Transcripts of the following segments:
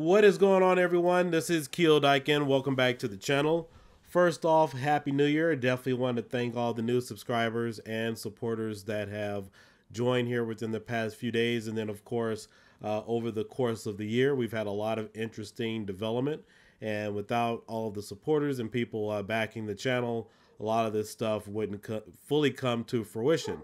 What is going on, everyone? This is KioDieKin. Welcome back to the channel. First off, Happy New Year. Definitely want to thank all the new subscribers and supporters that have joined here within the past few days. And then, of course, uh, over the course of the year, we've had a lot of interesting development. And without all of the supporters and people uh, backing the channel, a lot of this stuff wouldn't co fully come to fruition.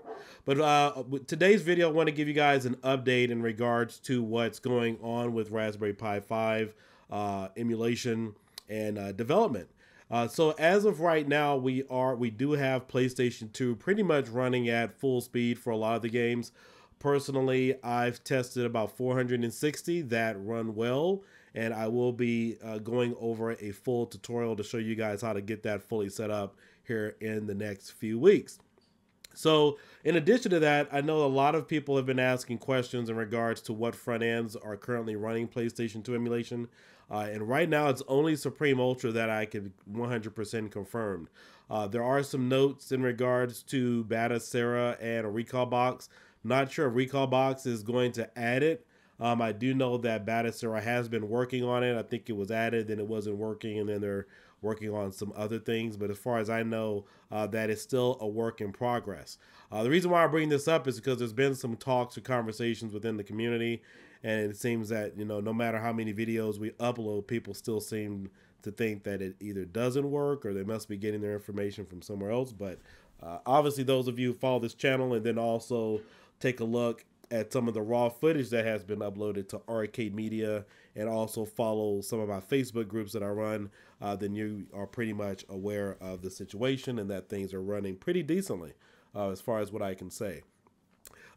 But uh, today's video, I want to give you guys an update in regards to what's going on with Raspberry Pi 5 uh, emulation and uh, development. Uh, so as of right now, we are we do have PlayStation 2 pretty much running at full speed for a lot of the games. Personally, I've tested about 460 that run well, and I will be uh, going over a full tutorial to show you guys how to get that fully set up here in the next few weeks. So, in addition to that, I know a lot of people have been asking questions in regards to what front ends are currently running PlayStation 2 emulation. Uh, and right now, it's only Supreme Ultra that I can 100% confirm. Uh, there are some notes in regards to Batocera and a Recalbox. Not sure if Recalbox is going to add it. Um, I do know that Batocera has been working on it. I think it was added, then it wasn't working, and then they're working on some other things. But as far as I know, uh, that is still a work in progress. Uh, the reason why I bring this up is because there's been some talks or conversations within the community, and it seems that you know no matter how many videos we upload, people still seem to think that it either doesn't work or they must be getting their information from somewhere else. But uh, obviously, those of you follow this channel and then also take a look at some of the raw footage that has been uploaded to Arcade Media and also follow some of my Facebook groups that I run, uh, then you are pretty much aware of the situation and that things are running pretty decently uh, as far as what I can say.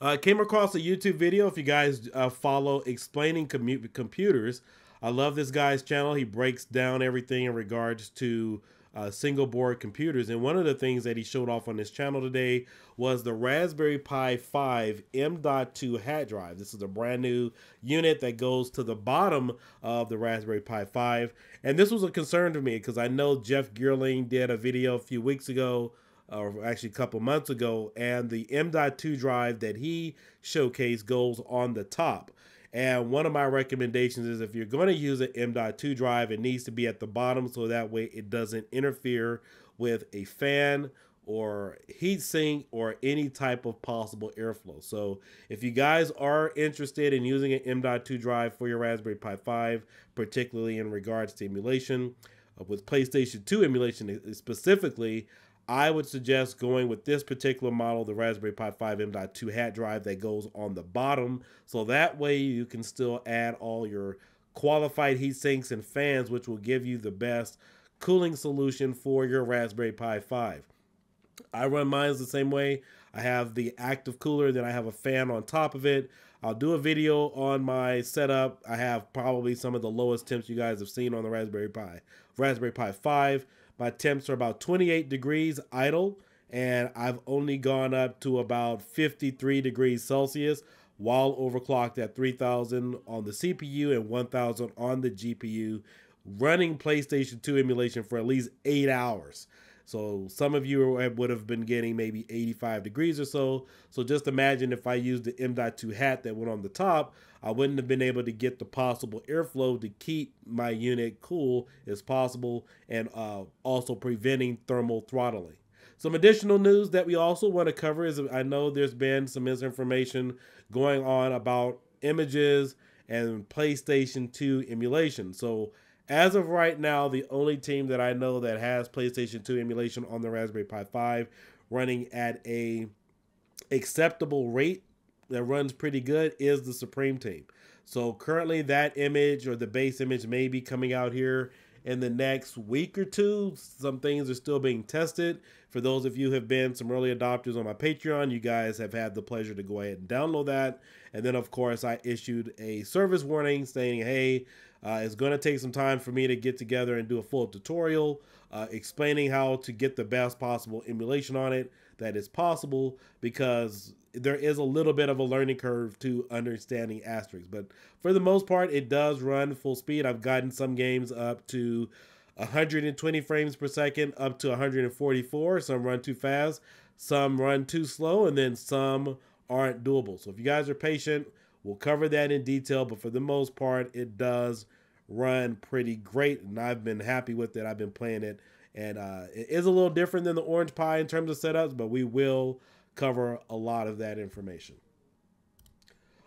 Uh, came across a YouTube video. If you guys uh, follow explaining computers, I love this guy's channel. He breaks down everything in regards to uh, single board computers. And one of the things that he showed off on his channel today was the Raspberry Pi 5 M.2 hat drive. This is a brand new unit that goes to the bottom of the Raspberry Pi 5. And this was a concern to me because I know Jeff Geerling did a video a few weeks ago or actually a couple months ago, and the M.2 drive that he showcased goes on the top. And one of my recommendations is if you're going to use an M.2 drive, it needs to be at the bottom so that way it doesn't interfere with a fan or heatsink or any type of possible airflow. So if you guys are interested in using an M.2 drive for your Raspberry Pi 5, particularly in regards to emulation, uh, with PlayStation 2 emulation specifically, I would suggest going with this particular model, the Raspberry Pi 5 M.2 hat drive that goes on the bottom. So that way you can still add all your qualified heat sinks and fans, which will give you the best cooling solution for your Raspberry Pi 5. I run mine the same way. I have the active cooler, then I have a fan on top of it. I'll do a video on my setup. I have probably some of the lowest temps you guys have seen on the Raspberry Pi. Raspberry Pi 5. My temps are about 28 degrees idle, and I've only gone up to about 53 degrees Celsius while overclocked at 3000 on the CPU and 1000 on the GPU, running PlayStation 2 emulation for at least eight hours. So some of you would have been getting maybe 85 degrees or so. So just imagine if I used the M.2 hat that went on the top, I wouldn't have been able to get the possible airflow to keep my unit cool as possible and uh, also preventing thermal throttling. Some additional news that we also want to cover is I know there's been some misinformation going on about images and PlayStation 2 emulation. So as of right now, the only team that I know that has PlayStation 2 emulation on the Raspberry Pi 5 running at a acceptable rate that runs pretty good is the Supreme team. So currently that image or the base image may be coming out here in the next week or two. Some things are still being tested. For those of you have been some early adopters on my Patreon, you guys have had the pleasure to go ahead and download that. And then, of course, I issued a service warning saying, hey, uh, it's going to take some time for me to get together and do a full tutorial uh, explaining how to get the best possible emulation on it that is possible because there is a little bit of a learning curve to understanding asterisks. But for the most part, it does run full speed. I've gotten some games up to 120 frames per second, up to 144. Some run too fast, some run too slow, and then some aren't doable. So if you guys are patient, We'll cover that in detail, but for the most part, it does run pretty great, and I've been happy with it. I've been playing it, and uh, it is a little different than the Orange Pi in terms of setups, but we will cover a lot of that information.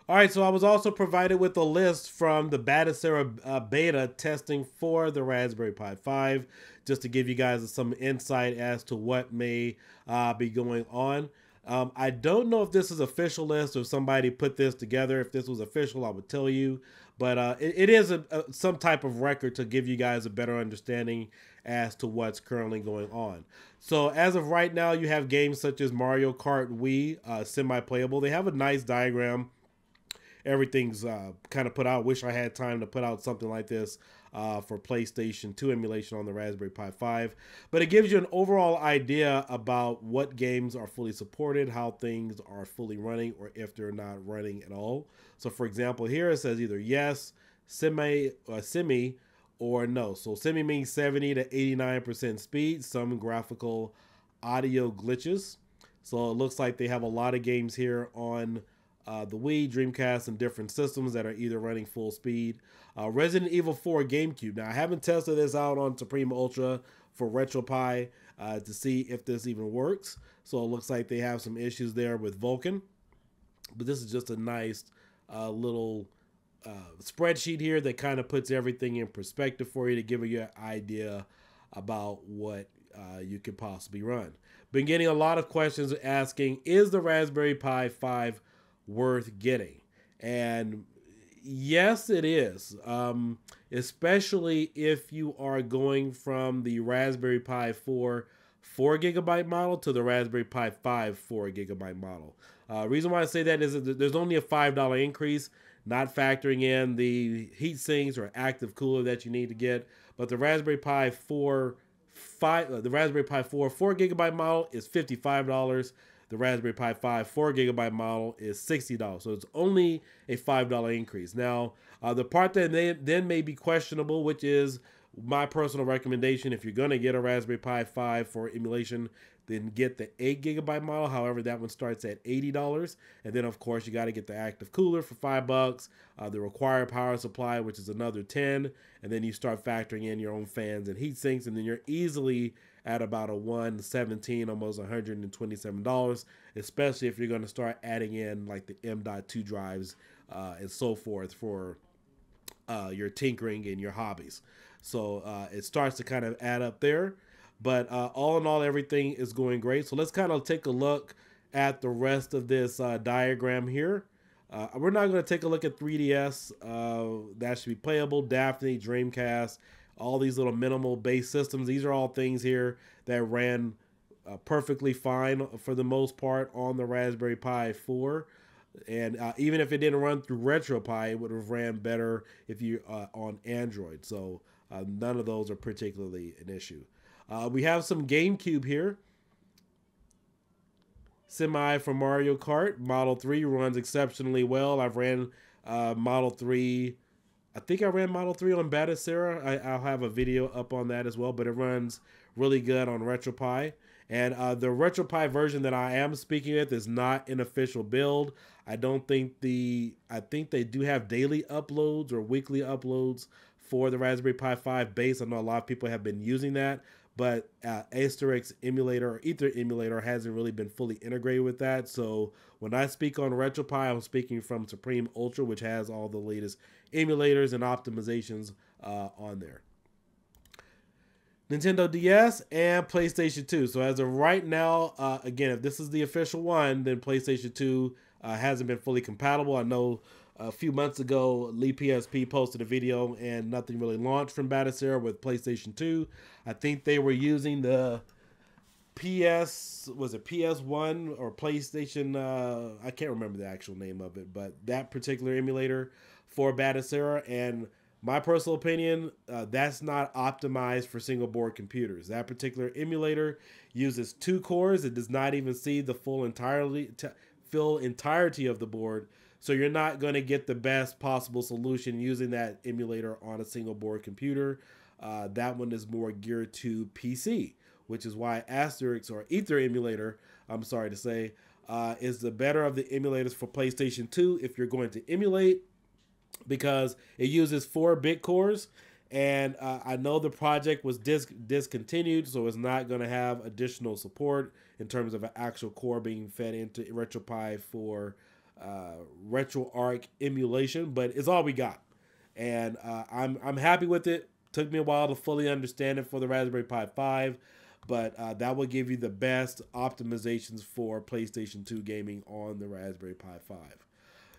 All right, so I was also provided with a list from the Batocera uh, beta testing for the Raspberry Pi 5, just to give you guys some insight as to what may uh, be going on. Um, I don't know if this is official list or if somebody put this together. If this was official, I would tell you. But uh, it, it is a, a, some type of record to give you guys a better understanding as to what's currently going on. So as of right now, you have games such as Mario Kart Wii, uh, semi-playable. They have a nice diagram everything's uh, kind of put out. Wish I had time to put out something like this uh, for PlayStation 2 emulation on the Raspberry Pi 5. But it gives you an overall idea about what games are fully supported, how things are fully running, or if they're not running at all. So, for example, here it says either yes, semi, uh, semi, or no. So, semi means 70 to 89% speed, some graphical audio glitches. So, it looks like they have a lot of games here on uh, the Wii, Dreamcast, and different systems that are either running full speed. Uh, Resident Evil 4 GameCube. Now, I haven't tested this out on Supreme Ultra for RetroPie uh, to see if this even works. So it looks like they have some issues there with Vulkan. But this is just a nice uh, little uh, spreadsheet here that kind of puts everything in perspective for you to give you an idea about what uh, you could possibly run. Been getting a lot of questions asking, is the Raspberry Pi 5 worth getting. And yes, it is. Um, especially if you are going from the Raspberry Pi 4 4 gigabyte model to the Raspberry Pi 5 4 gigabyte model. Uh, reason why I say that is that there's only a $5 increase, not factoring in the heat sinks or active cooler that you need to get. But the Raspberry Pi 4 5 uh, the Raspberry Pi 4 4 gigabyte model is $55. The Raspberry Pi 5 4 gigabyte model is $60. So it's only a $5 increase. Now, uh, the part that may, then may be questionable, which is my personal recommendation if you're going to get a Raspberry Pi 5 for emulation, then get the 8 gigabyte model. However, that one starts at $80. And then, of course, you got to get the active cooler for 5 bucks, uh, the required power supply, which is another 10 And then you start factoring in your own fans and heat sinks, and then you're easily at about a 117 almost $127 especially if you're going to start adding in like the m.2 drives uh, and so forth for uh, your tinkering and your hobbies. So uh, it starts to kind of add up there. But uh, all in all everything is going great. So let's kind of take a look at the rest of this uh, diagram here. Uh, we're not going to take a look at 3ds that should be playable. Daphne dreamcast all these little minimal base systems. These are all things here that ran uh, perfectly fine for the most part on the Raspberry Pi 4. And uh, even if it didn't run through RetroPie, it would have ran better if you uh, on Android. So uh, none of those are particularly an issue. Uh, we have some GameCube here. Semi for Mario Kart. Model 3 runs exceptionally well. I've ran uh, Model 3 I think I ran Model 3 on Batocera. I, will have a video up on that as well, but it runs really good on RetroPie. And uh, the RetroPie version that I am speaking with is not an official build. I don't think the, I think they do have daily uploads or weekly uploads for the Raspberry Pi 5 base. I know a lot of people have been using that, but uh, Asterix emulator or Aether emulator hasn't really been fully integrated with that. So when I speak on RetroPie, I'm speaking from Supreme Ultra, which has all the latest emulators and optimizations uh, on there. Nintendo DS and PlayStation 2. So as of right now, uh, again, if this is the official one, then PlayStation 2 uh, hasn't been fully compatible. I know a few months ago, Lee PSP posted a video and nothing really launched from Batocera with PlayStation 2. I think they were using the PS was it PS1 or PlayStation uh I can't remember the actual name of it, but that particular emulator for Batocera and my personal opinion, uh, that's not optimized for single board computers. That particular emulator uses two cores. It does not even see the full entirely full entirety of the board. So you're not going to get the best possible solution using that emulator on a single board computer. Uh, that one is more geared to PC, which is why Asterix or Aether emulator, I'm sorry to say, uh, is the better of the emulators for PlayStation 2 if you're going to emulate because it uses four bit cores. And uh, I know the project was dis- discontinued, so it's not going to have additional support in terms of an actual core being fed into RetroPie for uh, RetroArch emulation. But it's all we got, and uh, I'm I'm happy with it. Took me a while to fully understand it for the Raspberry Pi 5, but uh, that will give you the best optimizations for PlayStation 2 gaming on the Raspberry Pi 5.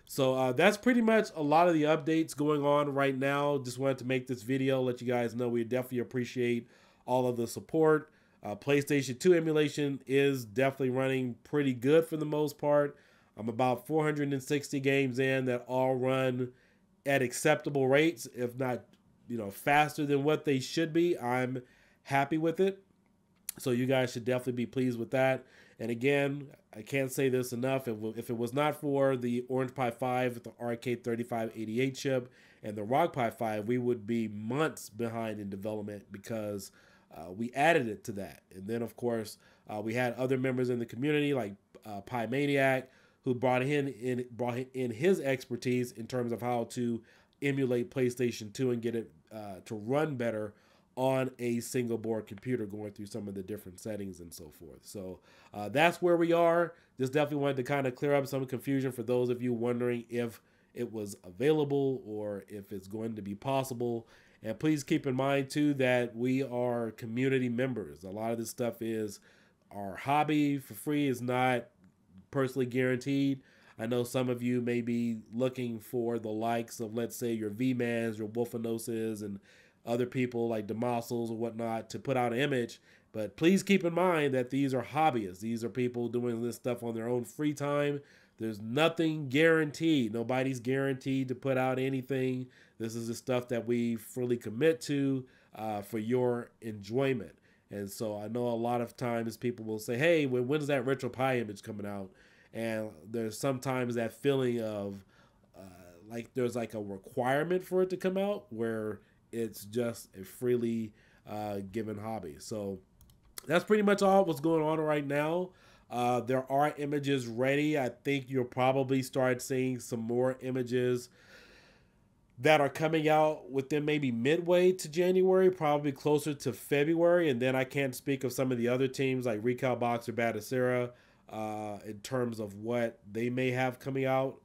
So uh, that's pretty much a lot of the updates going on right now. Just wanted to make this video, let you guys know we definitely appreciate all of the support. Uh, PlayStation 2 emulation is definitely running pretty good for the most part. I'm about 460 games in that all run at acceptable rates, if not, you know, faster than what they should be. I'm happy with it. So you guys should definitely be pleased with that. And again, I can't say this enough. If, if it was not for the Orange Pi 5 with the RK3588 chip and the Rock Pi 5, we would be months behind in development because uh, we added it to that. And then, of course, uh, we had other members in the community like uh, Pi Maniac who brought in, in brought in his expertise in terms of how to emulate PlayStation 2 and get it uh, to run better on a single board computer going through some of the different settings and so forth. So uh, that's where we are. Just definitely wanted to kind of clear up some confusion for those of you wondering if it was available or if it's going to be possible. And please keep in mind too that we are community members. A lot of this stuff is our hobby for free is not personally guaranteed. I know some of you may be looking for the likes of, let's say, your V-Mans, your Wolfenoses, and other people like Demossels or whatnot to put out an image. But please keep in mind that these are hobbyists. These are people doing this stuff on their own free time. There's nothing guaranteed. Nobody's guaranteed to put out anything. This is the stuff that we fully commit to uh, for your enjoyment. And so I know a lot of times people will say, hey, when, when is that retro pie image coming out? And there's sometimes that feeling of uh, like there's like a requirement for it to come out where it's just a freely uh, given hobby. So that's pretty much all what's going on right now. Uh, there are images ready. I think you'll probably start seeing some more images that are coming out within maybe midway to January, probably closer to February. And then I can't speak of some of the other teams like Recalbox or Batocera uh, in terms of what they may have coming out.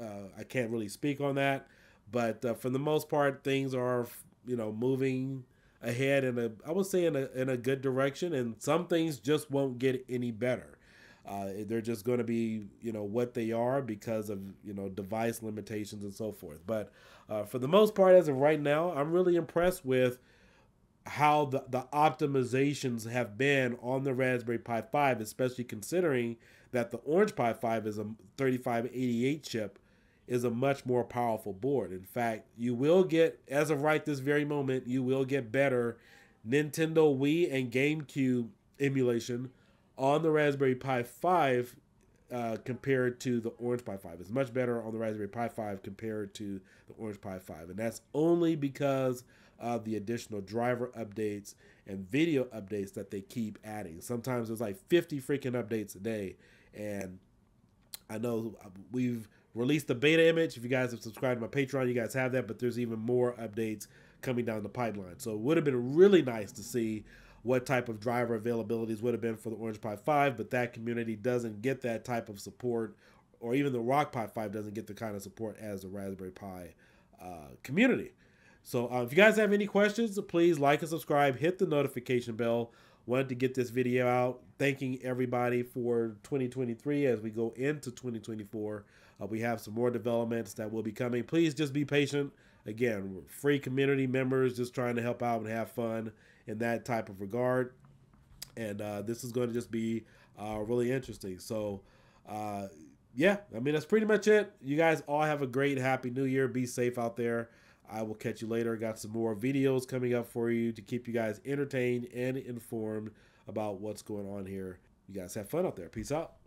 Uh, I can't really speak on that. But uh, for the most part, things are you know moving ahead in a I would say in a in a good direction, and some things just won't get any better. Uh, they're just going to be you know what they are because of you know device limitations and so forth. But uh, for the most part, as of right now, I'm really impressed with how the, the optimizations have been on the Raspberry Pi 5, especially considering that the Orange Pi 5 is a 3588 chip is a much more powerful board. In fact, you will get, as of right this very moment, you will get better Nintendo Wii and GameCube emulation on the Raspberry Pi 5 uh, compared to the Orange Pi 5. It's much better on the Raspberry Pi 5 compared to the Orange Pi 5. And that's only because of the additional driver updates and video updates that they keep adding. Sometimes there's like 50 freaking updates a day. And I know we've released the beta image. If you guys have subscribed to my Patreon, you guys have that, but there's even more updates coming down the pipeline. So it would have been really nice to see what type of driver availabilities would have been for the Orange Pi 5, but that community doesn't get that type of support, or even the Rock Pi 5 doesn't get the kind of support as the Raspberry Pi uh, community. So uh, if you guys have any questions, please like and subscribe, hit the notification bell. Wanted to get this video out, thanking everybody for 2023 as we go into 2024. Uh, we have some more developments that will be coming. Please just be patient. Again, free community members just trying to help out and have fun in that type of regard. And uh, this is going to just be uh, really interesting. So, uh, yeah, I mean, that's pretty much it. You guys all have a great, happy new year. Be safe out there. I will catch you later. Got some more videos coming up for you to keep you guys entertained and informed about what's going on here. You guys have fun out there. Peace out.